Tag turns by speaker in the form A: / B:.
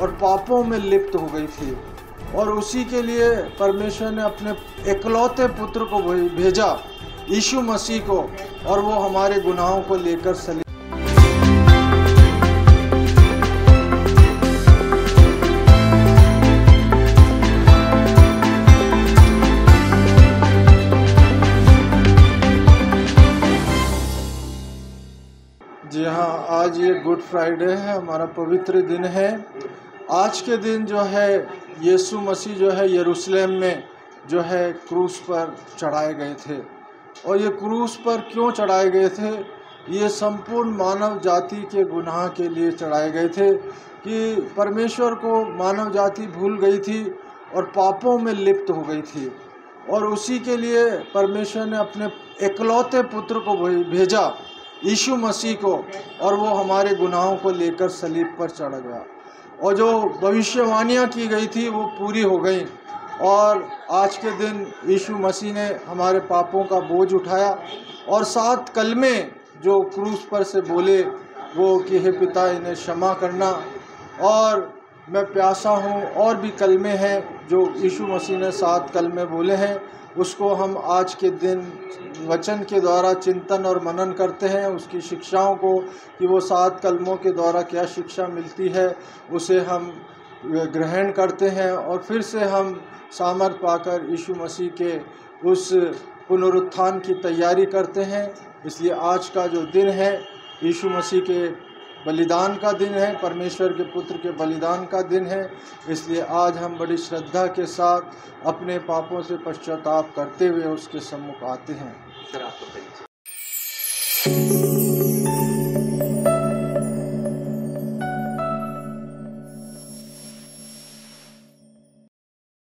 A: और पापों में लिप्त हो गई थी। और उसी के लिए परमेश्वर ने अपने इकलौते पुत्र को भेजा, यीशु मसीह को, और वो हमारे गुनाहों को लेकर सली जी हाँ आज ये गुड फ्राइडे है, हमारा पवित्र दिन है। आज के दिन जो है, यीशु मसीह जो है, यरूशलेम में जो है, क्रूस पर चढ़ाए गए थे। और ये क्रूस पर क्यों चढ़ाए गए थे? ये संपूर्ण मानव जाति के गुनाह के लिए चढ़ाए गए थे कि परमेश्वर को मानव जाति भूल गई थी और पापों में लिप्त हो गई थी। और उसी के लिए परमेश्वर ने अपने इकलौते पुत्र को भेजा, यीशु मसीह को, और वो हमारे गुनाहों को लेकर सलीब पर चढ़ गया। और जो भविष्यवाणियाँ की गई थी, वो पूरी हो गई। और आज के दिन यीशु मसीह ने हमारे पापों का बोझ उठाया और सात कलमे जो क्रूस पर से बोले, वो कि हे पिता, इन्हें क्षमा करना। और मैं प्यासा हूँ, और भी कलमे हैं, जो यीशु मसीह ने सात कलमे बोले हैं, उसको हम आज के दिन वचन के द्वारा चिंतन और मनन करते हैं, उसकी शिक्षाओं को, कि वो सात कलमों के द्वारा क्या शिक्षा मिलती है, उसे हम ग्रहण करते हैं, और फिर से हम सामर्थ पाकर यीशु मसीह के उस पुनरुत्थान की तैयारी करते हैं। इसलिए आज का जो दिन है, यीशु मसीह के बलिदान का दिन है, परमेश्वर के पुत्र के बलिदान का दिन है। इसलिए आज हम बड़ी श्रद्धा के साथ अपने पापों से पश्चाताप करते हुए उसके सम्मुख आते हैं।